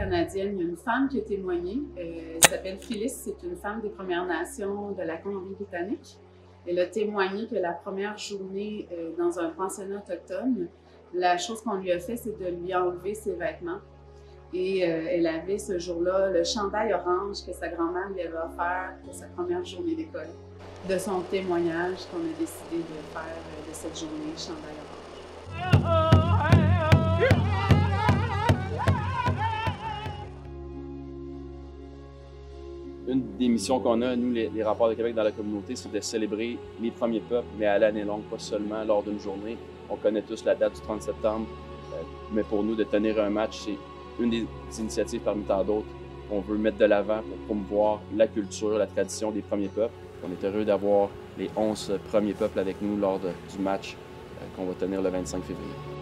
canadienne, il y a une femme qui a témoigné. Euh, elle s'appelle Phyllis, c'est une femme des Premières Nations de la Colombie-Britannique. Elle a témoigné que la première journée euh, dans un pensionnat autochtone, la chose qu'on lui a fait, c'est de lui enlever ses vêtements. Et euh, elle avait ce jour-là le chandail orange que sa grand-mère lui avait offert pour sa première journée d'école. De son témoignage qu'on a décidé de faire de cette journée chandail orange. Une des missions qu'on a, nous, les, rapports de Québec dans la communauté, c'est de célébrer les premiers peuples, mais à l'année longue, pas seulement lors d'une journée. On connaît tous la date du 30 septembre, euh, mais pour nous, de tenir un match, c'est une des initiatives parmi tant d'autres qu'on veut mettre de l'avant pour promouvoir la culture, la tradition des premiers peuples. On est heureux d'avoir les 11 premiers peuples avec nous lors du match euh, qu'on va tenir le 25 février.